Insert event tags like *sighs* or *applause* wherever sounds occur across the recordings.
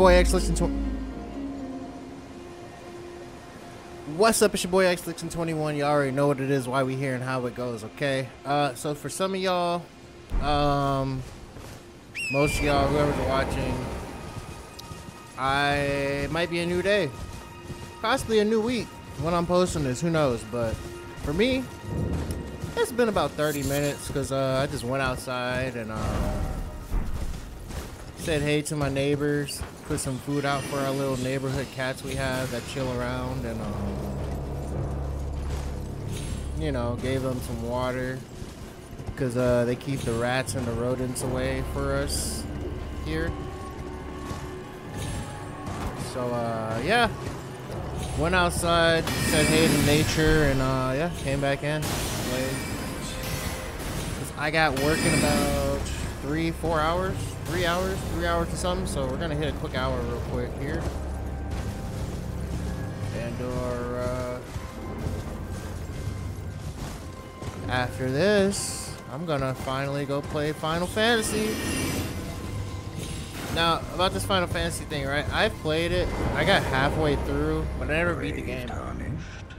boy Lixent to. What's up? It's your boy Lixent 21. Y'all already know what it is, why we here, and how it goes. Okay. Uh, so for some of y'all, um, most of y'all, whoever's watching, I might be a new day, possibly a new week when I'm posting this. Who knows? But for me, it's been about 30 minutes because uh, I just went outside and uh, said hey to my neighbors, put some food out for our little neighborhood cats we have that chill around, and um, you know, gave them some water because uh, they keep the rats and the rodents away for us here. So uh, yeah, went outside, said hey to nature, and uh, yeah, came back in. I got work in about three, four hours, three hours, three hours or something. So we're gonna hit a quick hour real quick here. And or uh, after this, I'm gonna finally go play Final Fantasy. Now about this Final Fantasy thing, right? I've played it. I got halfway through, but I never beat the game.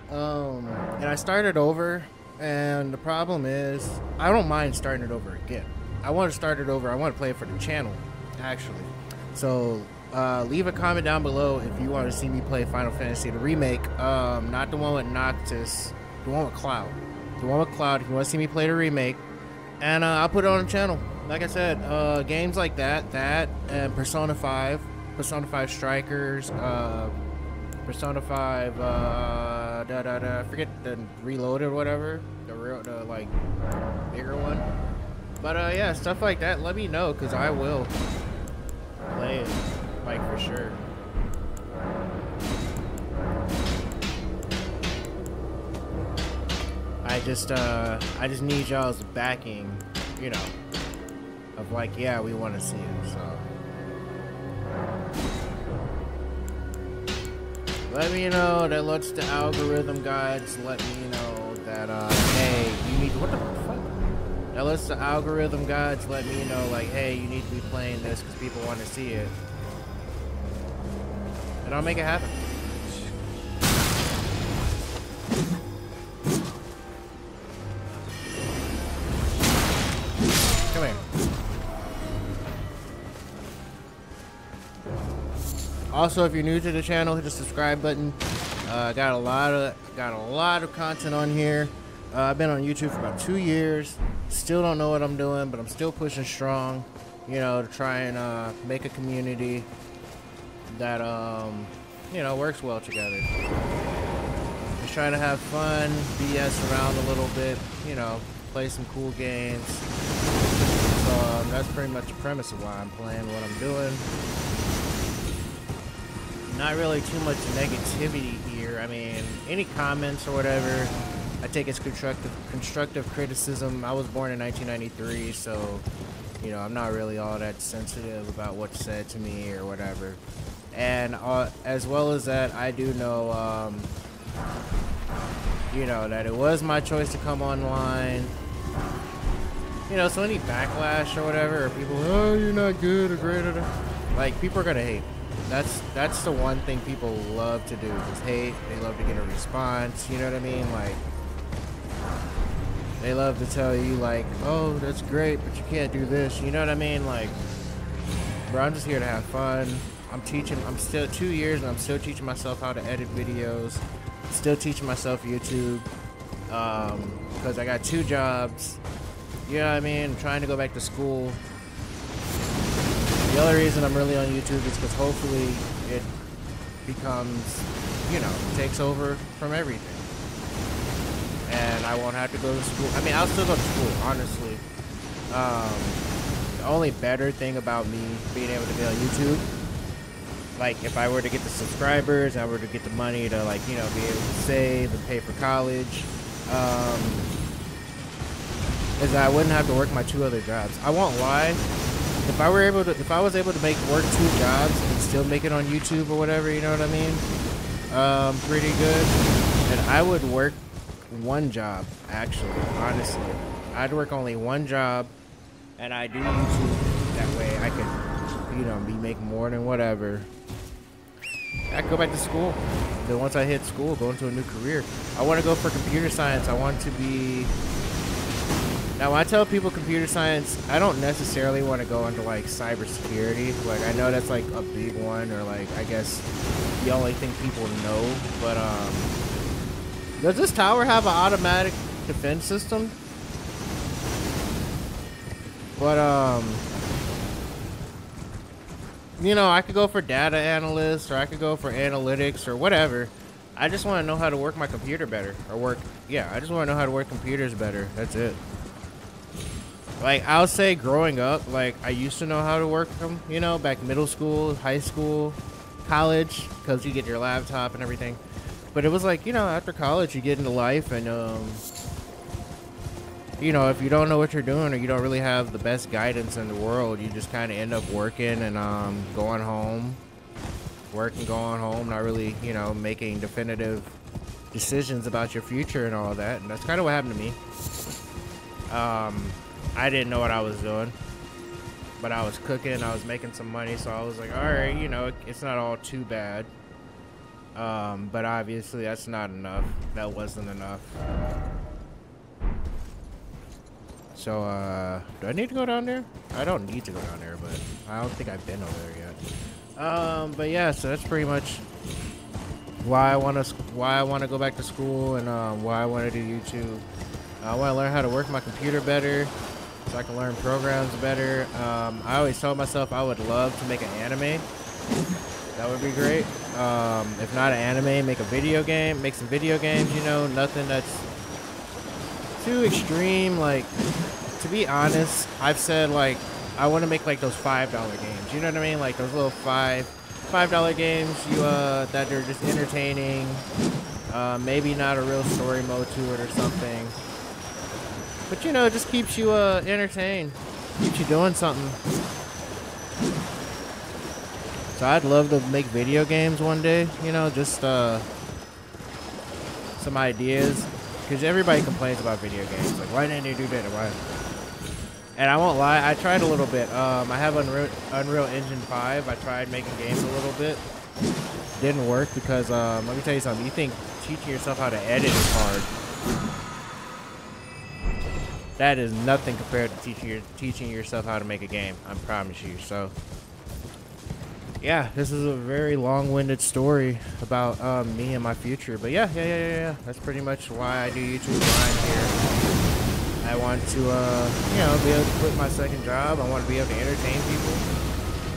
Um, and I started over, and the problem is, I don't mind starting it over again. I want to start it over. I want to play it for the channel, actually. So, uh, leave a comment down below if you want to see me play Final Fantasy the remake. Um, not the one with Noctis, the one with Cloud. The one with Cloud. If you want to see me play the remake, and uh, I'll put it on the channel. Like I said, uh, games like that, that, and Persona 5, Persona 5 Strikers, uh, Persona 5, uh, da da da, I forget the Reloaded or whatever, the real, the like, bigger one. But uh, yeah, stuff like that, let me know, because I will play it, like, for sure. I just, uh, I just need y'all's backing, you know, of like, yeah, we want to see it, so. Let me know that lets the algorithm guides let me know that, uh, hey, you need, what the lets the algorithm guides let me know, like, hey, you need to be playing this because people want to see it. And I'll make it happen. Come here. Also, if you're new to the channel, hit the subscribe button. Uh, got a lot of got a lot of content on here. Uh, I've been on YouTube for about two years. Still don't know what I'm doing, but I'm still pushing strong. You know, to try and uh, make a community that um, you know works well together. Just trying to have fun, BS around a little bit. You know, play some cool games. So um, that's pretty much the premise of why I'm playing what I'm doing not really too much negativity here. I mean, any comments or whatever, I take as constructive constructive criticism. I was born in 1993, so you know I'm not really all that sensitive about what's said to me or whatever. And uh, as well as that, I do know, um, you know, that it was my choice to come online. You know, so any backlash or whatever, or people, oh, you're not good or great, or like people are gonna hate. That's that's the one thing people love to do is hate. They love to get a response. You know what I mean? Like they love to tell you like, oh, that's great, but you can't do this. You know what I mean? Like, bro, I'm just here to have fun. I'm teaching. I'm still two years, and I'm still teaching myself how to edit videos. Still teaching myself YouTube Um, because I got two jobs. You know what I mean? I'm trying to go back to school. The other reason I'm really on YouTube is because hopefully it becomes, you know, takes over from everything. And I won't have to go to school. I mean, I'll still go to school, honestly. Um, the only better thing about me being able to be on YouTube, like if I were to get the subscribers, I were to get the money to like, you know, be able to save and pay for college, um, is that I wouldn't have to work my two other jobs. I won't lie if I were able to, if I was able to make work two jobs and still make it on YouTube or whatever, you know what I mean? Um, pretty good. And I would work one job, actually, honestly. I'd work only one job, and I do YouTube. That way I could you know, be making more than whatever. I go back to school. Then once I hit school, go into a new career. I want to go for computer science. I want to be. Now, when I tell people computer science, I don't necessarily want to go into like cybersecurity. Like, I know that's like a big one, or like I guess the only thing people know. But um, does this tower have an automatic defense system? But um you know, I could go for data analyst or I could go for analytics or whatever. I just want to know how to work my computer better or work. Yeah, I just want to know how to work computers better. That's it. Like I'll say, growing up, like I used to know how to work them. You know, back middle school, high school, college, because you get your laptop and everything. But it was like you know, after college, you get into life and um, you know, if you don't know what you're doing or you don't really have the best guidance in the world, you just kind of end up working and um, going home, working, going home, not really, you know, making definitive decisions about your future and all that. And that's kind of what happened to me. Um, I didn't know what I was doing, but I was cooking, I was making some money, so I was like, all right, you know, it's not all too bad. Um, but obviously, that's not enough. That wasn't enough. So, uh, do I need to go down there? I don't need to go down there, but I don't think I've been over there yet. Um, but yeah, so that's pretty much why I want to why I want to go back to school and um, why I want to do YouTube. I want to learn how to work my computer better, so I can learn programs better. Um, I always told myself I would love to make an anime. That would be great. Um, if not an anime, make a video game, make some video games. You know, nothing that's too extreme. Like, to be honest, I've said like I want to make like those five dollar games. You know what I mean? Like those little five five dollar games you uh that are just entertaining. Uh, maybe not a real story mode to it or something. But you know, it just keeps you uh entertained. Keeps you doing something. So I'd love to make video games one day, you know, just uh some ideas because everybody complains about video games. Like, why didn't you do that? Why? And I won't lie, I tried a little bit. Um, I have Unreal, Unreal Engine 5. I tried making games a little bit. Didn't work because, um, let me tell you something. You think teaching yourself how to edit is hard. That is nothing compared to teaching, your, teaching yourself how to make a game. I promise you. So, yeah, this is a very long-winded story about um, me and my future. But yeah, yeah, yeah, yeah, yeah. That's pretty much why I do YouTube. I'm here. I want to, uh, you know, be able to quit my second job. I want to be able to entertain people.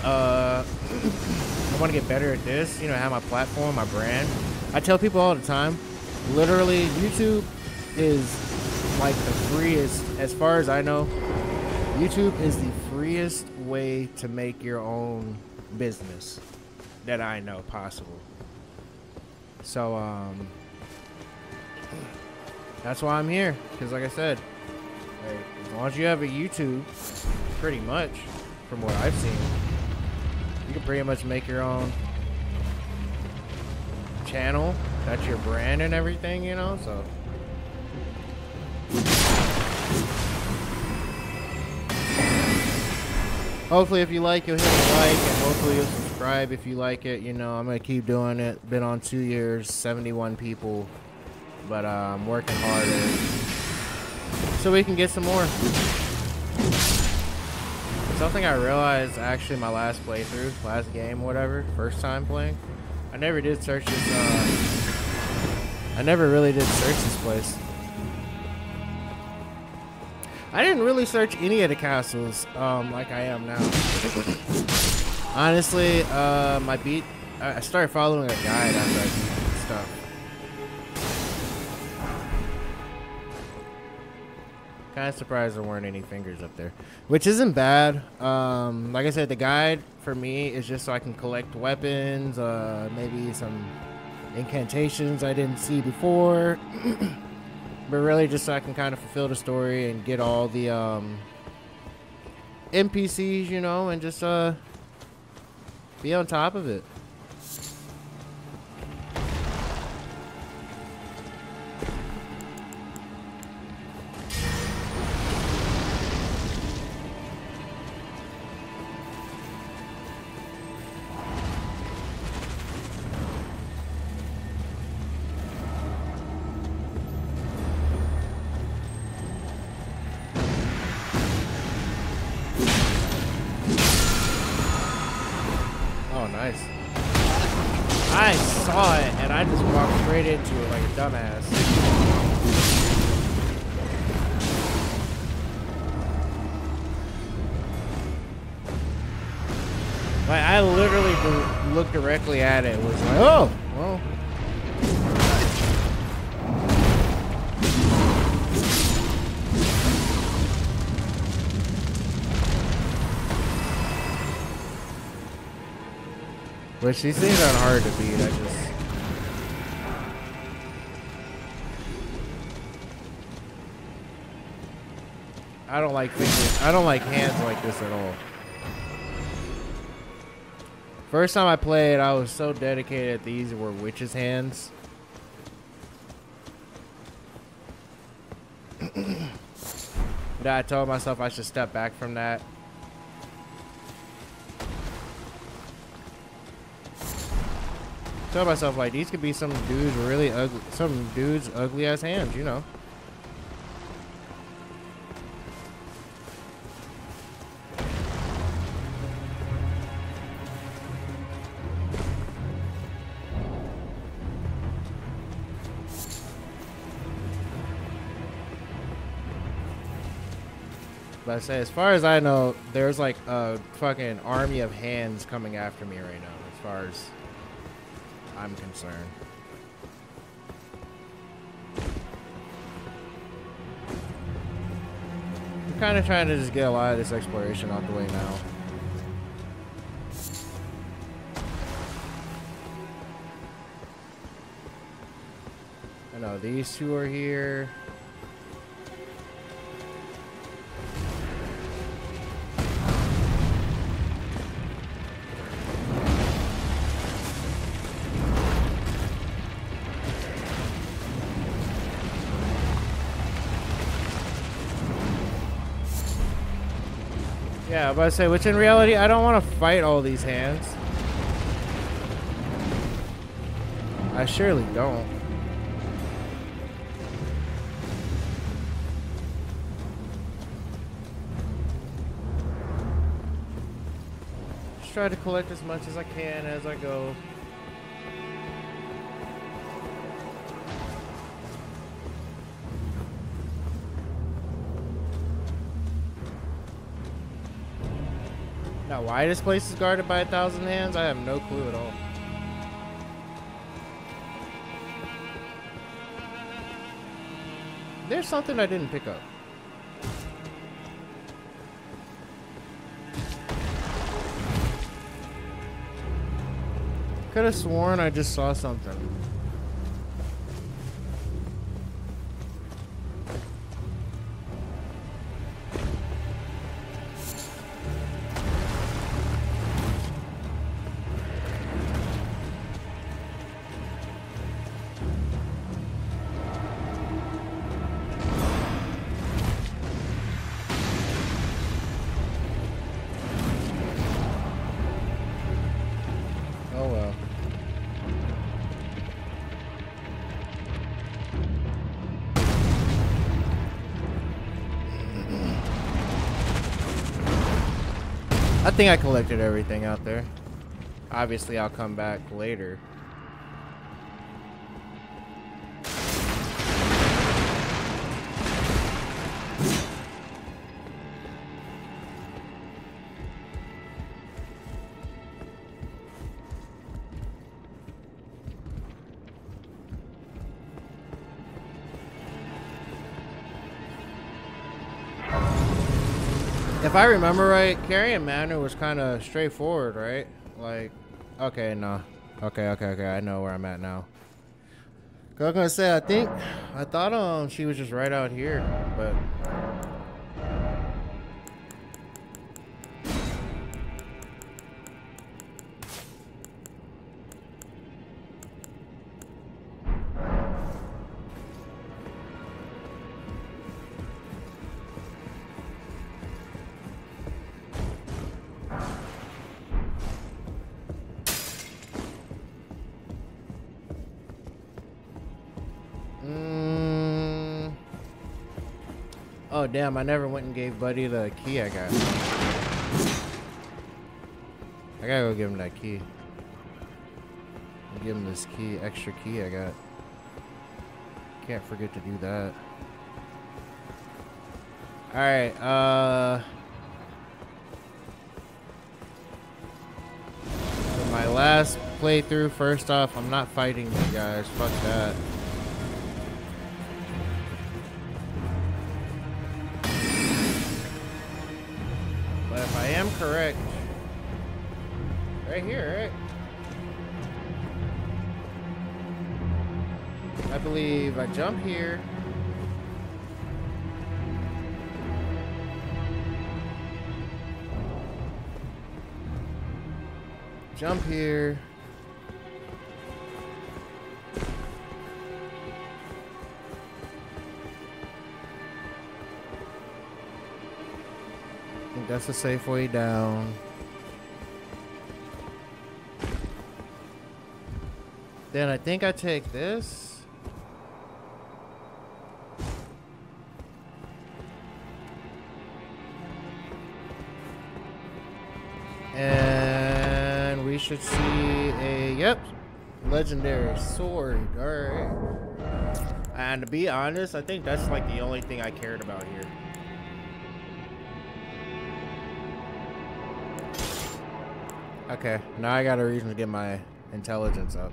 Uh, *clears throat* I want to get better at this. You know, have my platform, my brand. I tell people all the time, literally, YouTube is like the freest, as far as I know. YouTube is the freest way to make your own business that I know possible. So, um, that's why I'm here. Because, like I said, like, as long as you have a YouTube, pretty much, from what I've seen, you can pretty much make your own channel. That's your brand and everything, you know? So. Hopefully if you like you'll hit the like and hopefully you'll subscribe if you like it. You know i'm gonna keep doing it. Been on two years 71 people but uh, i'm working harder so we can get some more. Something i realized actually my last playthrough last game whatever first time playing i never did search this uh, i never really did search this place I didn't really search any of the castles um, like I am now. Honestly, uh, my beat, I started following a guide after I beat stuff. Kind of surprised there weren't any fingers up there, which isn't bad. Um, like I said, the guide for me is just so I can collect weapons, uh, maybe some incantations I didn't see before. *clears throat* but really just so I can kind of fulfill the story and get all the um, NPCs, you know, and just uh, be on top of it. Oh, nice. I saw it, and I just walked straight into it like a dumbass. Like, I literally looked directly at it. Was like, oh, well, Which these things aren't hard to beat. I just. I don't like fingers. I don't like hands like this at all. First time I played, I was so dedicated these were witches' hands. *coughs* that I told myself I should step back from that. Tell myself like these could be some dudes really ugly, some dudes ugly ass hands, you know. But I say, as far as I know, there's like a fucking army of hands coming after me right now, as far as I'm concerned. I'm kind of trying to just get a lot of this exploration out the way now. I know these two are here. But I say, which in reality, I don't want to fight all these hands. I surely don't. Just try to collect as much as I can as I go. Why this place is guarded by a thousand hands, I have no clue at all. There's something I didn't pick up. Could have sworn I just saw something. Think I collected everything out there. Obviously, I'll come back later. If I remember right, Caria Manor was kind of straightforward, right? Like, okay, no. Okay, okay, okay. I know where I'm at now. I was gonna say, I think, I thought um she was just right out here, but Oh, damn, I never went and gave Buddy the key I got. I gotta go give him that key. Give him this key, extra key I got. Can't forget to do that. Alright, uh... My last playthrough, first off, I'm not fighting you guys. Fuck that. Jump here. Jump here. I think that's a safe way down. Then I think I take this. We should see a, yep, legendary sword. All right. And to be honest, I think that's like the only thing I cared about here. Okay, now I got a reason to get my intelligence up.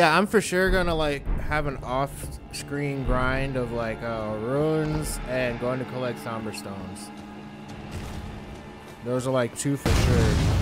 Yeah, I'm for sure gonna like have an off-screen grind of like uh, runes and going to collect somber stones. Those are like two for sure.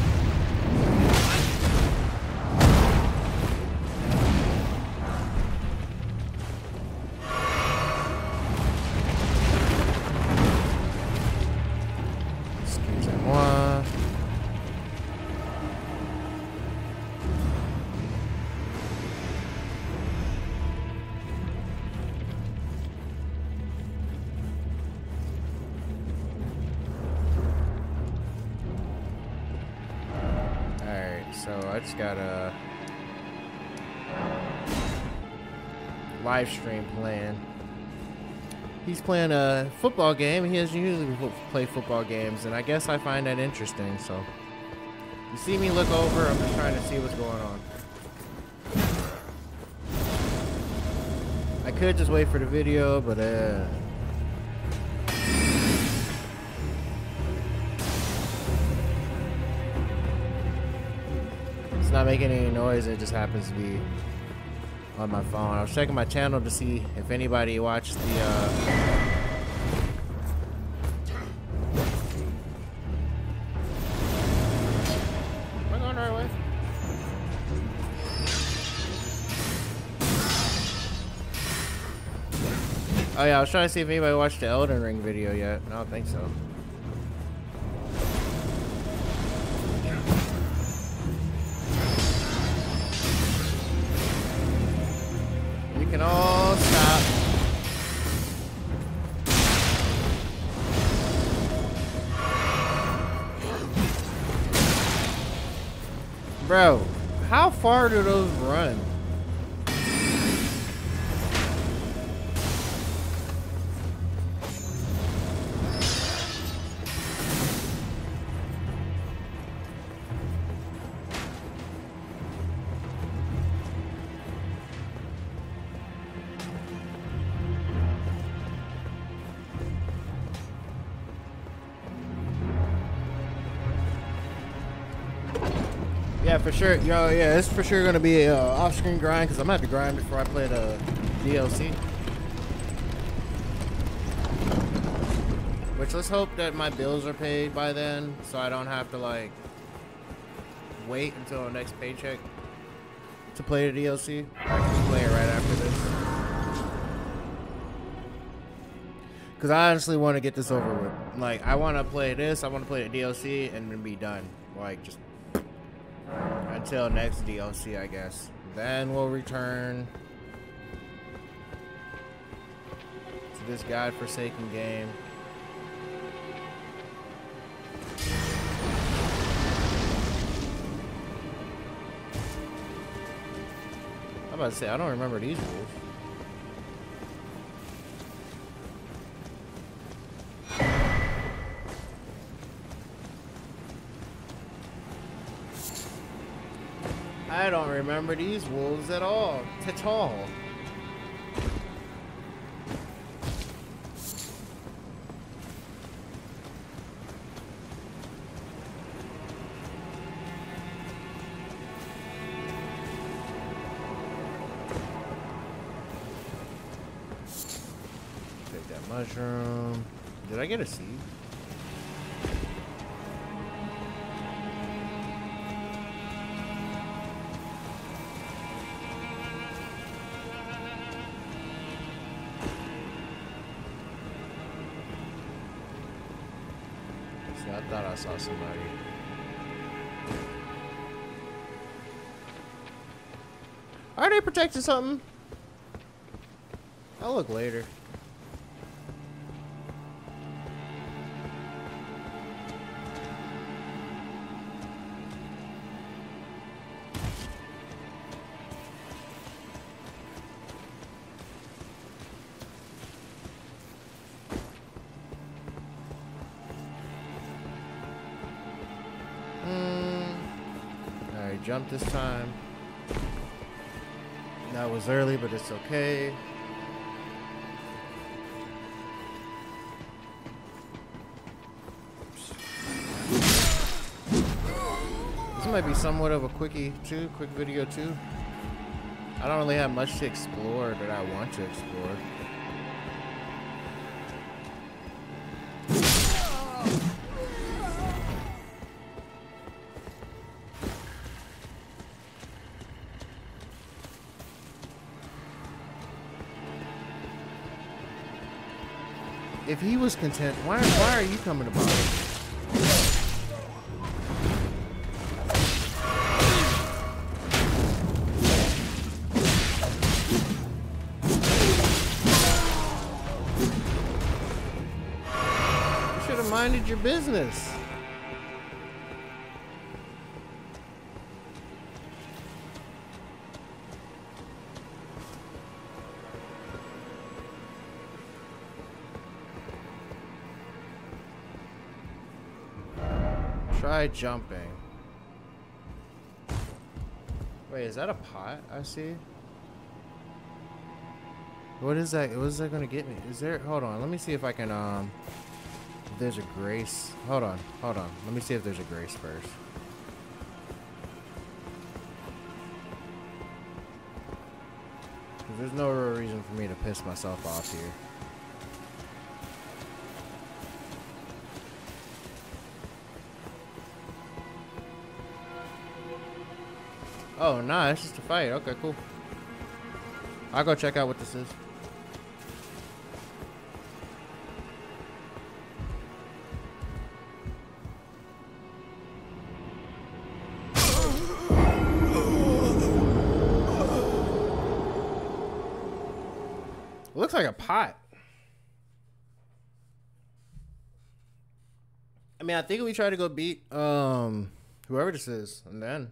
Live stream playing. He's playing a football game. He doesn't usually play football games, and I guess I find that interesting. So, you see me look over, I'm just trying to see what's going on. I could just wait for the video, but uh. It's not making any noise, it just happens to be on my phone. I was checking my channel to see if anybody watched the uh Am I going the right way? Oh yeah, I was trying to see if anybody watched the Elden Ring video yet. I don't think so. Bro, how far do those run? Yeah, for sure. Yo, yeah, it's for sure gonna be uh, off-screen grind because I'm gonna have to grind before I play the DLC. Which let's hope that my bills are paid by then, so I don't have to like wait until the next paycheck to play the DLC. I can play it right after this. Cause I honestly want to get this over with. Like, I want to play this. I want to play the DLC and then be done. Like, just until next DLC, I guess. Then we'll return to this god-forsaken game. I'm about to say, I don't remember these rules. I don't remember these wolves at all. At all. Mushroom. Did I get a seed? Thought I saw somebody. Are they protecting something? I'll look later. This time. That was early, but it's okay. This might be somewhat of a quickie too, quick video too. I don't really have much to explore that I want to explore. If he was content, why why are you coming about it? You should have minded your business. Try jumping. Wait, is that a pot I see? What is that? What is that gonna get me? Is there? Hold on. Let me see if I can. Um, there's a grace. Hold on. Hold on. Let me see if there's a grace first. There's no real reason for me to piss myself off here. Oh, nah, it's just a fight. Okay, cool. I'll go check out what this is. looks like a pot. I mean, I think we try to go beat um whoever this is, and then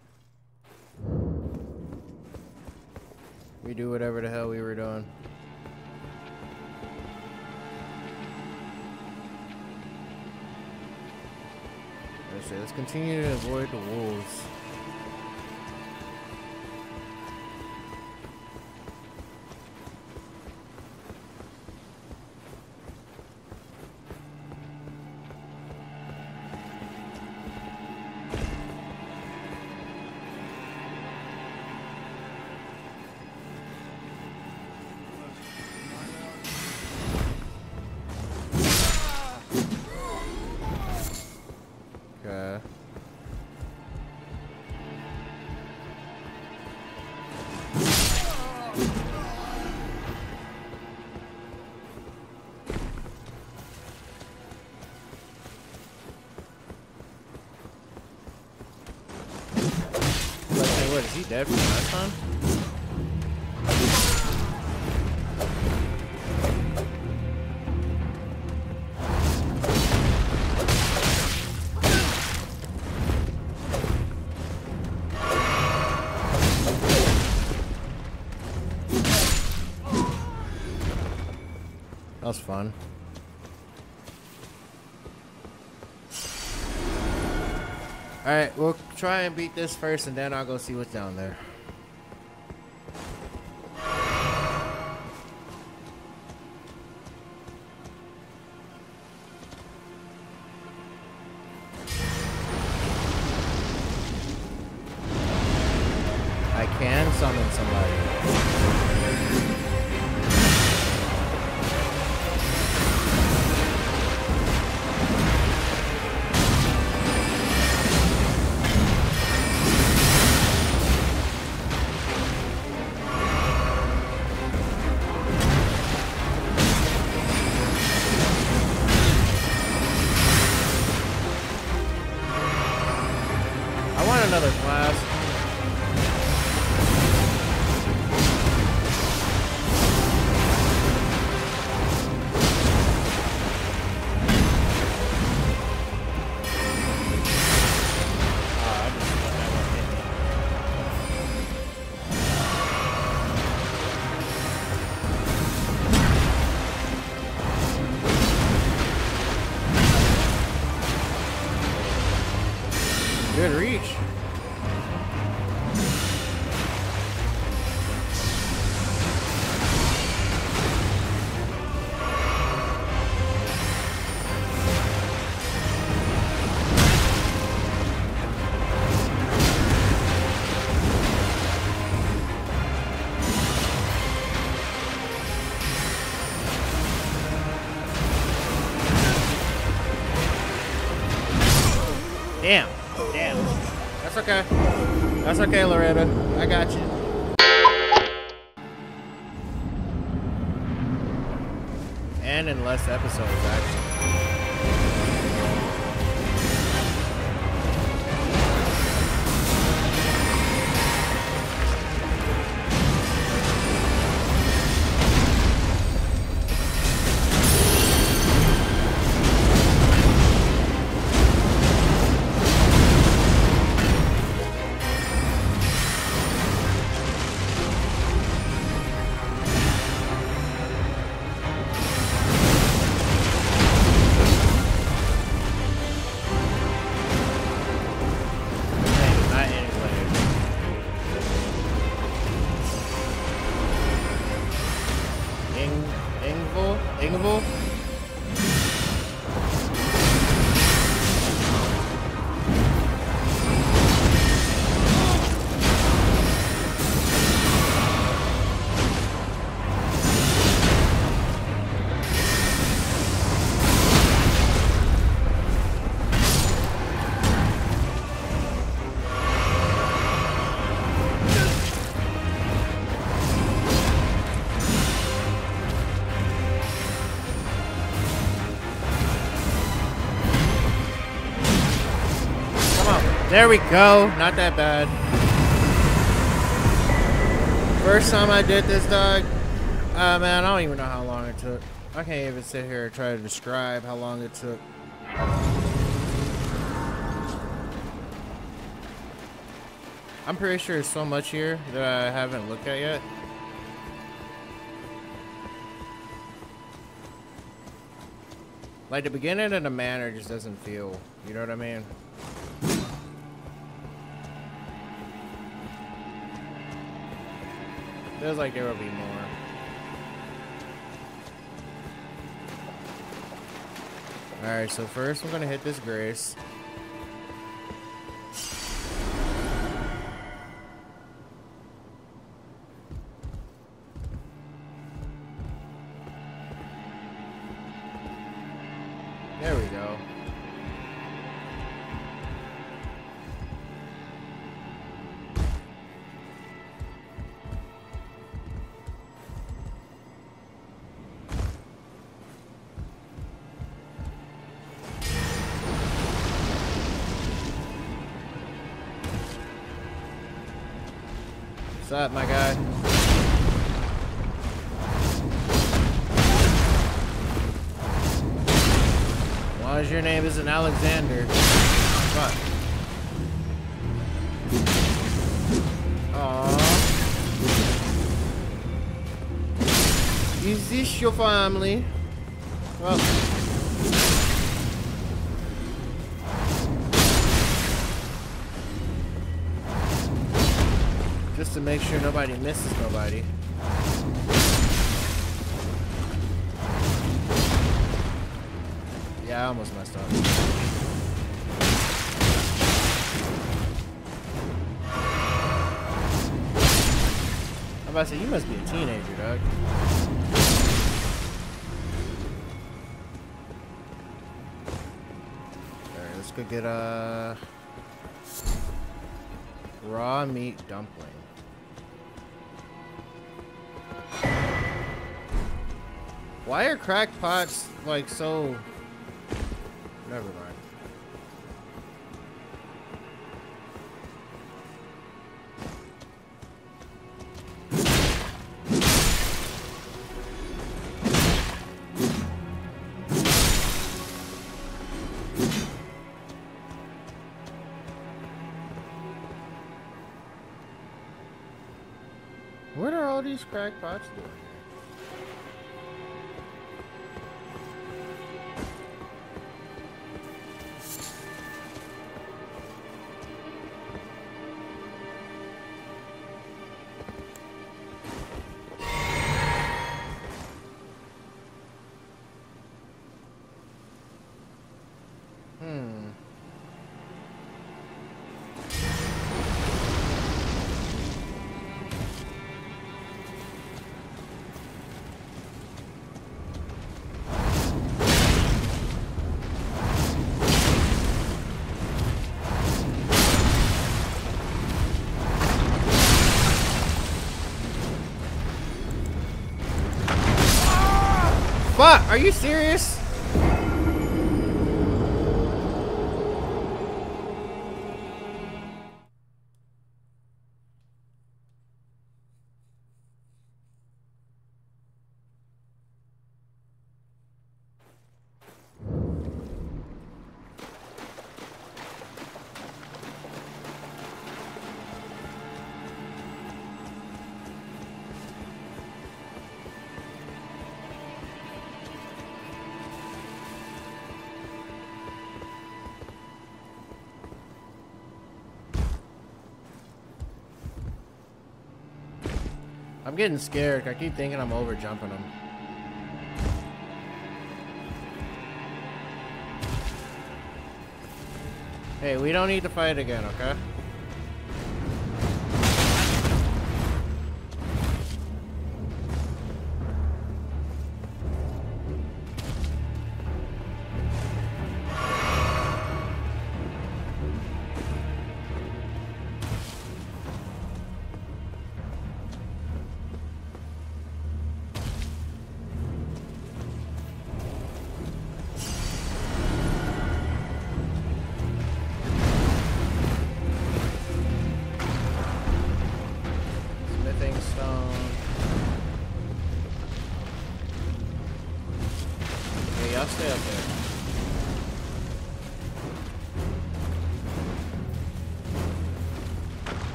we do whatever the hell we were doing. Let's see. Let's continue to avoid the wolves. dead from last time? That was fun. Alright, well, try and beat this first and then I'll go see what's down there. I can summon somebody. Damn. That's okay. That's okay, Loretta. I got you. And in less episodes, actually. There we go. Not that bad. First time I did this, dog. Uh, man, I don't even know how long it took. I can't even sit here and try to describe how long it took. I'm pretty sure there's so much here that I haven't looked at yet. Like the beginning of the manor just doesn't feel, you know what I mean? Feels like there will be more. Alright, so first we're gonna hit this grace. Up, my guy? Long as your name isn't Alexander. Fuck. Aww. Is this your family? Well. Just to make sure nobody misses nobody. Yeah, I almost messed up. To say, you must be a teenager, dog. Alright, let's go get a raw meat dumpling. Why are crackpots like so Never mind. What are all these crackpots doing? Hmm. Fuck, are you serious? I'm getting scared. I keep thinking I'm over jumping them. Hey, we don't need to fight again, okay?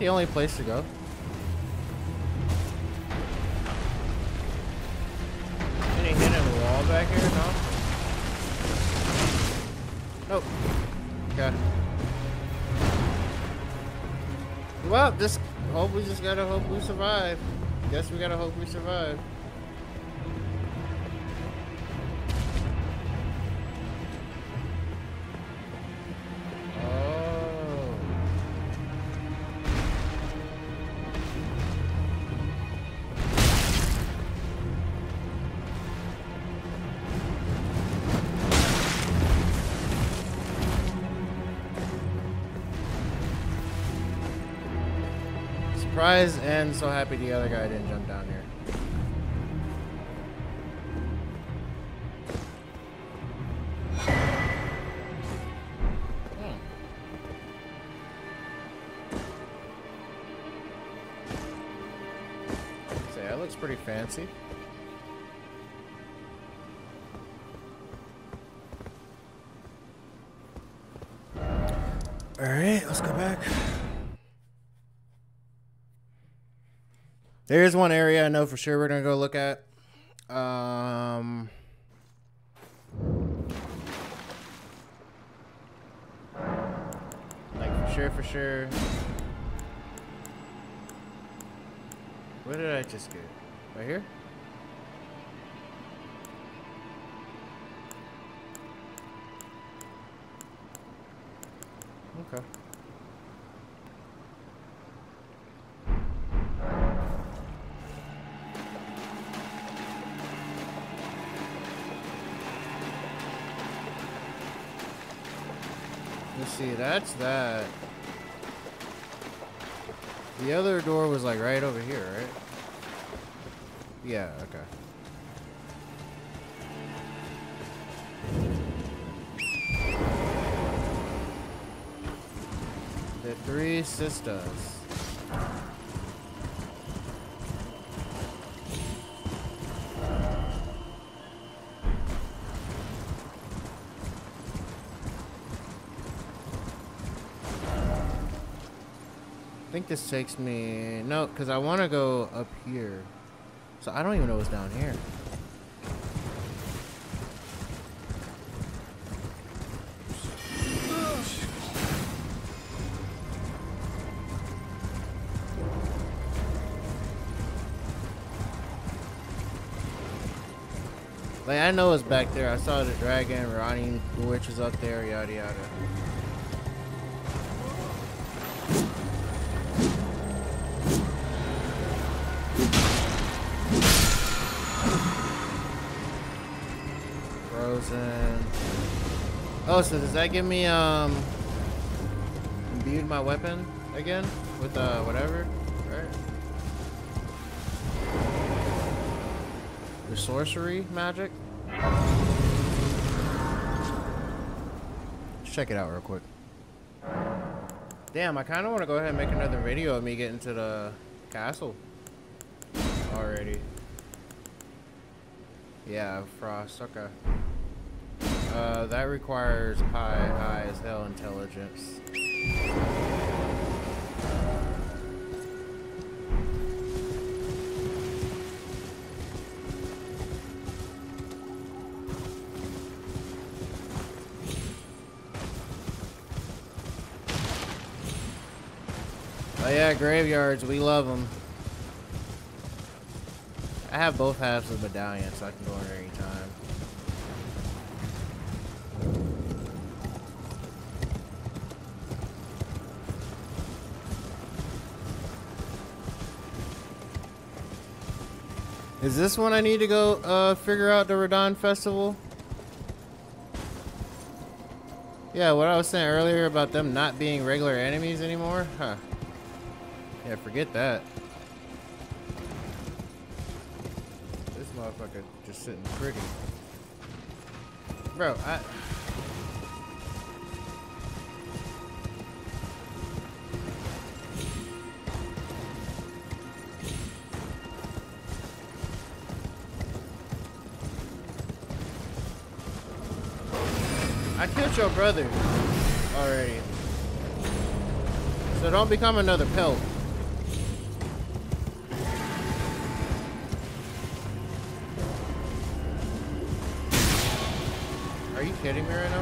The only place to go? Any hidden wall back here? No? Nope. Okay. Well, just hope we just gotta hope we survive. Guess we gotta hope we survive. So happy the other guy didn't jump down here. Hmm. So that looks pretty fancy. All right, let's go back. There is one area I know for sure we're gonna go look at. Um, like for sure, for sure. Where did I just get? Right here? Okay. See, that's that. The other door was like right over here, right? Yeah, okay. The three sisters. I think this takes me... No, because I want to go up here. So I don't even know what's down here. Like, I know it's back there. I saw the dragon, Ranni, the witch is up there, yada yada. Oh, so does that give me, um, imbued my weapon again? With, uh, whatever? Right? The sorcery magic? Let's check it out real quick. Damn, I kind of want to go ahead and make another video of me getting to the castle already. Yeah, frost. Okay. Uh, that requires high, high as hell intelligence. Oh yeah, graveyards. We love them. I have both halves of the medallion, so I can go in anytime. Is this one I need to go uh, figure out the Radahn Festival? Yeah, what I was saying earlier about them not being regular enemies anymore? Huh. Yeah, forget that. This motherfucker just sitting pretty. Bro, I... Your brother already. So don't become another pelt. Are you kidding me right now?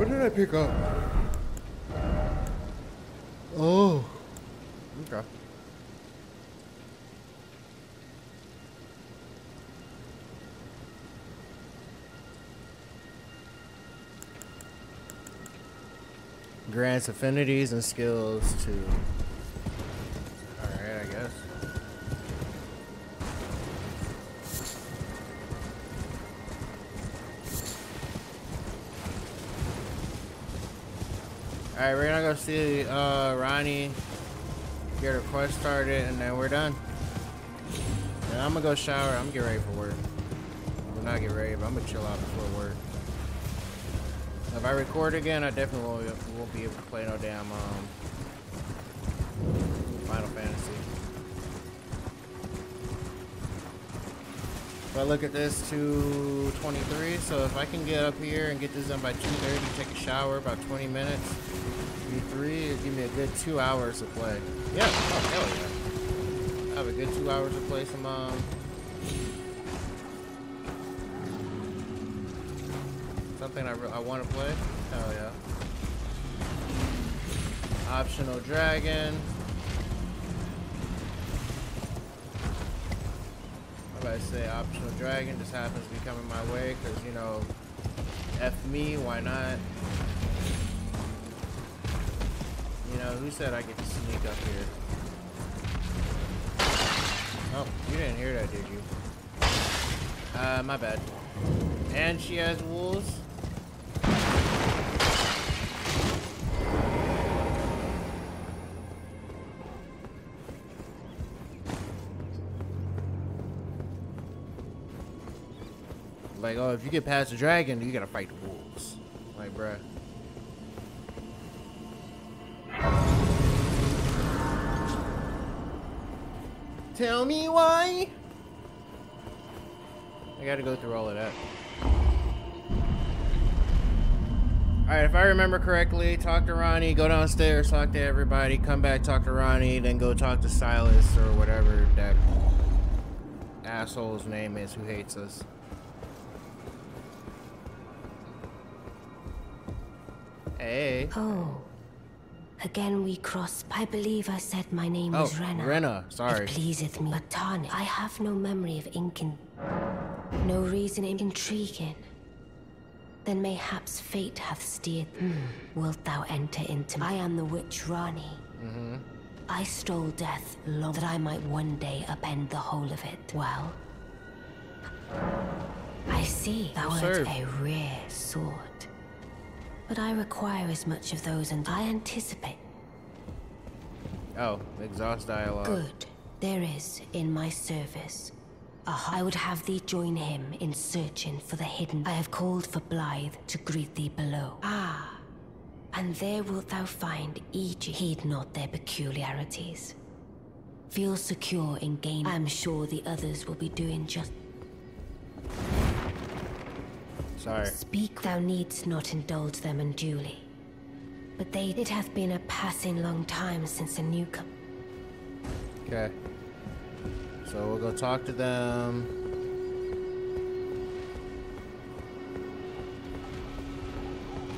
What did I pick up? Oh. Okay. Grants affinities and skills to. Alright, we're gonna go see uh, Ranni, get her quest started, and then we're done. And I'm gonna go shower. I'm gonna get ready for work. Well, not get ready, but I'm gonna chill out before work. If I record again, I definitely won't, won't be able to play no damn um, Final Fantasy. If I look at this, 223, so if I can get up here and get this done by 2.30, take a shower, about 20 minutes, E3, it'll give me a good two hours to play. Yeah, oh, hell yeah. I have a good two hours to play some, um, something I, I want to play. Hell yeah. Optional dragon. What I say? Optional dragon just happens to be coming my way because, you know, F me, why not? Who said I to sneak up here? Oh, you didn't hear that, did you? Uh, my bad. And she has wolves. Like, oh, if you get past the dragon, you gotta fight the wolves. Like, bruh. Tell me why. I gotta go through all of that. Alright, if I remember correctly, talk to Ranni, go downstairs, talk to everybody, come back, talk to Ranni, then go talk to Silas or whatever that asshole's name is who hates us. Hey. Oh. Again we cross. I believe I said my name Oh, was Renna. Renna, sorry. It pleaseth me. But Tani, I have no memory of Incan. No reason in intriguing. Then mayhaps fate hath steered. Hmm. Wilt thou enter into? me? I am the witch Ranni. Mm-hmm. I stole death long that I might one day upend the whole of it. Well, I see thou art a rare sword. But I require as much of those, and I anticipate. Oh, exhaust dialogue. Good. There is, in my service, a h- I would have thee join him in searching for the hidden. I have called for Blaidd to greet thee below. Ah, and there wilt thou find each. Heed not their peculiarities. Feel secure in gain. I am sure the others will be doing just. Sorry. Speak, thou needst not indulge them unduly. But they, it hath been a passing long time since a newcomer. Okay. So we'll go talk to them.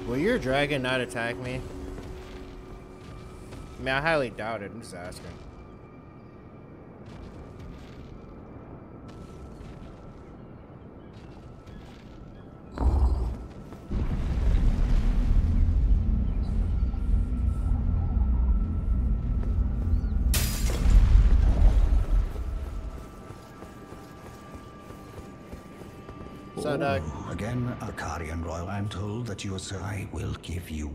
Will your dragon not attack me? I mean, I highly doubt it. I'm just asking. Again, Akarian Royal, I'm told that you are so I will give you.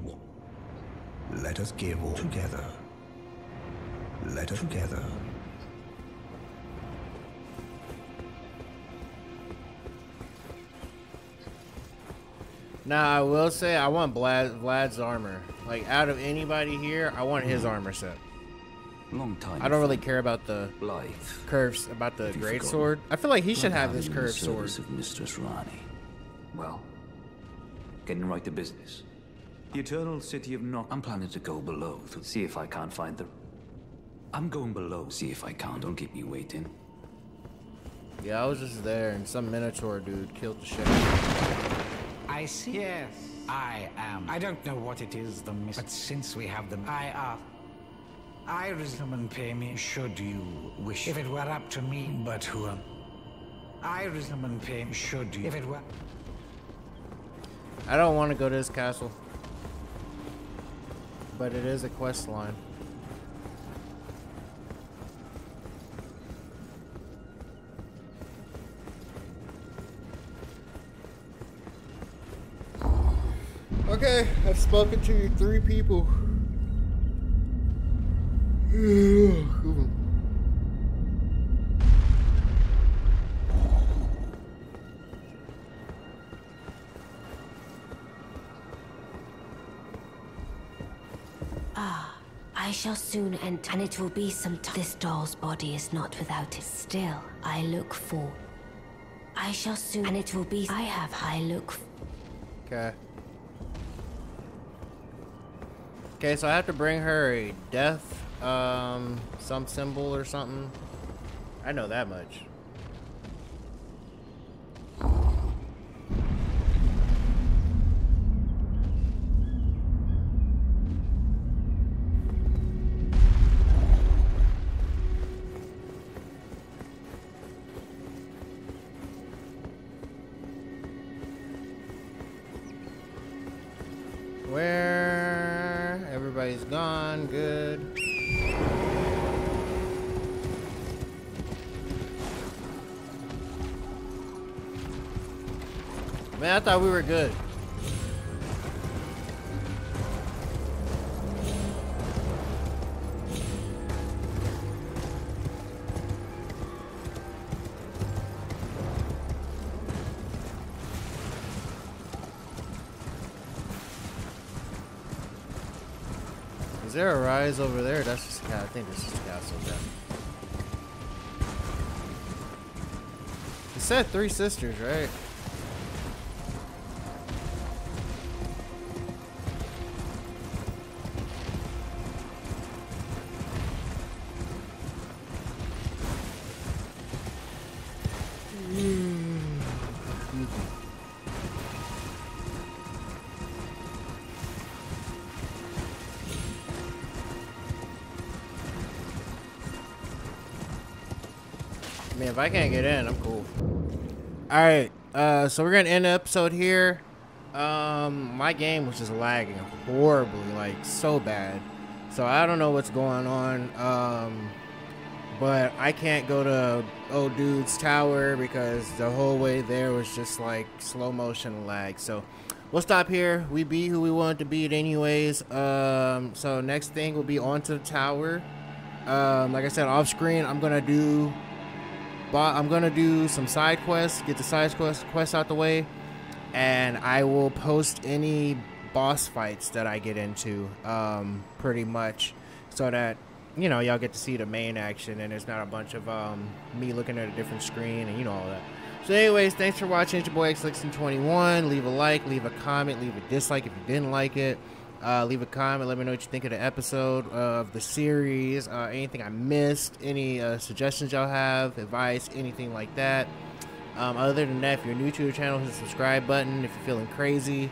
Let us give all together. Let us together. Now, I will say I want Vlad, Vlad's armor. Like, out of anybody here, I want his hmm. armor set. Long time. I don't really care about the Blythe. curves, about the great sword. I feel like he should have this having in the curved sword. of Mistress Ranni. Well, getting right to business. The eternal city of Nock. I'm planning to go below to see if I can't find the. I'm going below, see if I can't. Don't keep me waiting. Yeah, I was just there, and some Minotaur dude killed the shit. I see. Yes, I am. I don't know what it is, the miss, but since we have them, I are. I resume and pay me should you wish. If it were up to me, but who am? I resume and pay me should you. If it were. I don't want to go to this castle. But it is a quest line. Okay, I've spoken to three people. *sighs* I shall soon enter, and it will be some time. This doll's body is not without it. Still, I look for. I shall soon, and it will be. I have. high look. Okay. Okay, so I have to bring her a death, um, some symbol or something. I know that much. Thought we were good. Is there a rise over there? That's just I think this is a castle then. It said three sisters, right? I can't get in, I'm cool. All right, uh, so we're gonna end the episode here. Um, my game was just lagging horribly, like so bad. So I don't know what's going on. Um, but I can't go to old dude's tower because the whole way there was just like slow motion lag. So we'll stop here. We be who we wanted to beat, anyways. Um, so next thing will be onto the tower. Um, like I said, off screen, I'm gonna do but I'm gonna do some side quests, get the side quest quests out the way, and I will post any boss fights that I get into, um, pretty much, so that you know y'all get to see the main action and it's not a bunch of um, me looking at a different screen and you know all that. So, anyways, thanks for watching. It's your boy X21. Leave a like, leave a comment, leave a dislike if you didn't like it. Uh, leave a comment. Let me know what you think of the episode of the series. Uh, anything I missed, any uh, suggestions y'all have, advice, anything like that. Um, other than that, if you're new to the channel, hit the subscribe button. If you're feeling crazy,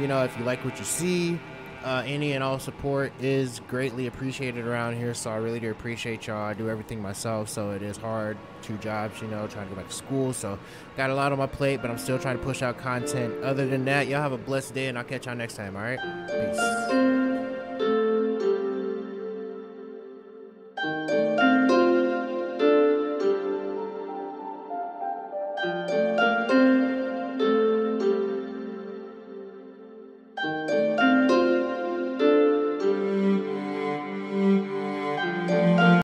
you know, if you like what you see, uh, any and all support is greatly appreciated around here. So I really do appreciate y'all. I do everything myself, so it is hard. Two jobs, you know, trying to go back to school. So got a lot on my plate, but I'm still trying to push out content. Other than that, y'all have a blessed day, and I'll catch y'all next time. All right, peace.